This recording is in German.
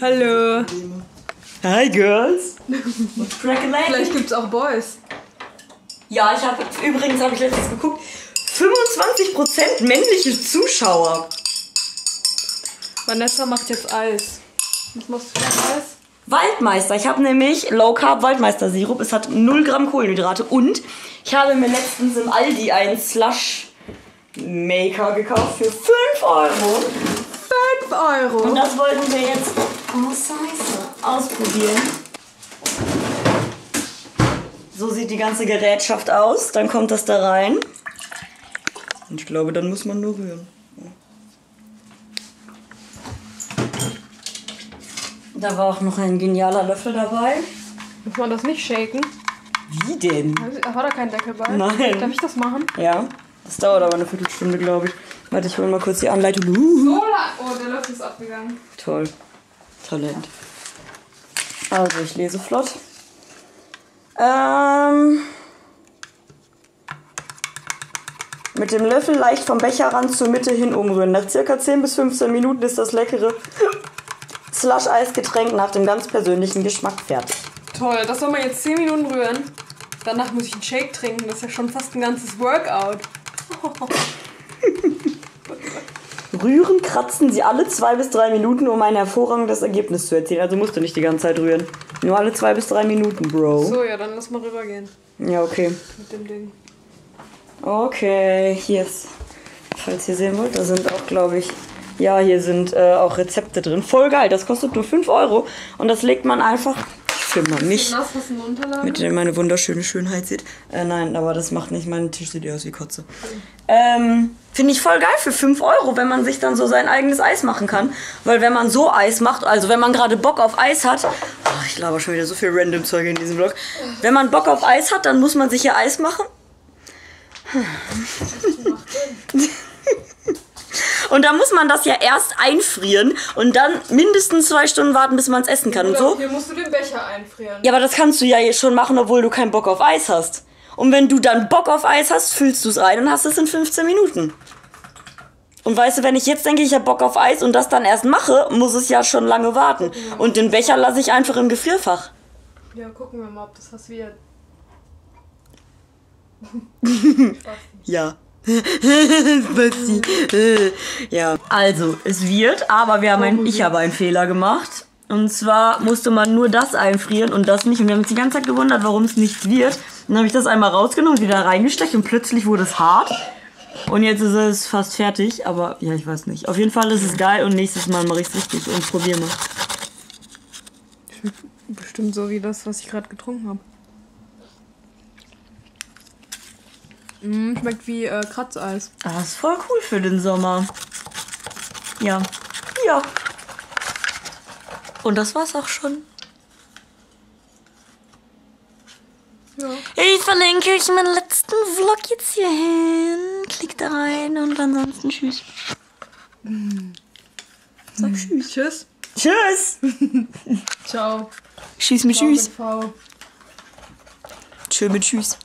Hallo. Hi, Girls. Vielleicht gibt's auch Boys. Ja, ich habe übrigens habe ich letztens geguckt. 25% männliche Zuschauer. Vanessa macht jetzt Eis. Was machst du für Eis? Waldmeister. Ich habe nämlich Low Carb Waldmeister Sirup. Es hat 0 Gramm Kohlenhydrate und ich habe mir letztens im Aldi einen Slush Maker gekauft für 5 Euro. 5 Euro. Und das wollten wir jetzt oh, ausprobieren. So sieht die ganze Gerätschaft aus. Dann kommt das da rein. Und ich glaube, dann muss man nur rühren. Da war auch noch ein genialer Löffel dabei. Muss man das nicht shaken? Wie denn? War da kein Deckel bei? Nein. Darf ich das machen? Ja, das dauert aber eine Viertelstunde, glaube ich. Warte, ich hole mal kurz die Anleitung. Uh. Oh, der Löffel ist abgegangen. toll. Talent. Also, ich lese flott. Ähm. Mit dem Löffel leicht vom Becherrand zur Mitte hin umrühren. Nach circa 10 bis 15 Minuten ist das leckere Slush-Eisgetränk nach dem ganz persönlichen Geschmack fertig. Toll, das soll man jetzt 10 Minuten rühren. Danach muss ich einen Shake trinken. Das ist ja schon fast ein ganzes Workout. Rühren kratzen Sie alle zwei bis drei Minuten, um ein hervorragendes Ergebnis zu erzielen. Also musst du nicht die ganze Zeit rühren. Nur alle zwei bis drei Minuten, Bro. So, ja, dann lass mal rübergehen Ja, okay. mit dem Ding. Okay, hier ist, falls ihr sehen wollt, da sind auch, glaube ich, ja, hier sind äh, auch Rezepte drin. Voll geil, das kostet nur 5 Euro und das legt man einfach, ich filme mal mich, Nass, was eine Unterlage? mit dem ihr meine wunderschöne Schönheit seht. Äh, nein, aber das macht nicht, mein Tisch sieht eher aus wie Kotze. Ähm, finde ich voll geil für 5 Euro, wenn man sich dann so sein eigenes Eis machen kann. Weil wenn man so Eis macht, also wenn man gerade Bock auf Eis hat, oh, ich laber schon wieder so viel random Zeug in diesem Vlog. Wenn man Bock auf Eis hat, dann muss man sich ja Eis machen. Und da muss man das ja erst einfrieren und dann mindestens zwei Stunden warten, bis man es essen kann. Und Oder so. Hier musst du den Becher einfrieren. Ja, aber das kannst du ja jetzt schon machen, obwohl du keinen Bock auf Eis hast. Und wenn du dann Bock auf Eis hast, füllst du es rein und hast es in 15 Minuten. Und weißt du, wenn ich jetzt denke, ich habe Bock auf Eis und das dann erst mache, muss es ja schon lange warten. Und den Becher lasse ich einfach im Gefrierfach. Ja, gucken wir mal, ob das was wird. Ja. Betsy. Äh, ja. Also, es wird, aber wir haben ein, ich habe einen Fehler gemacht. Und zwar musste man nur das einfrieren und das nicht. Und wir haben uns die ganze Zeit gewundert, warum es nicht wird. Dann habe ich das einmal rausgenommen, wieder reingesteckt und plötzlich wurde es hart. Und jetzt ist es fast fertig, aber ja, ich weiß nicht. Auf jeden Fall ist es geil und nächstes Mal mache ich es richtig und probiere mal. Bestimmt so wie das, was ich gerade getrunken habe. Mm, schmeckt wie äh, Kratzeis. Ah, Das ist voll cool für den Sommer. Ja. Ja. Und das war's auch schon. Ja. Ich verlinke euch meinen letzten Vlog jetzt hier hin. Klickt da rein und ansonsten tschüss. Sag tschüss. Tschüss. Tschüss. Ciao. Tschüss mit Ciao mit tschüss. V. Tschüss mit tschüss.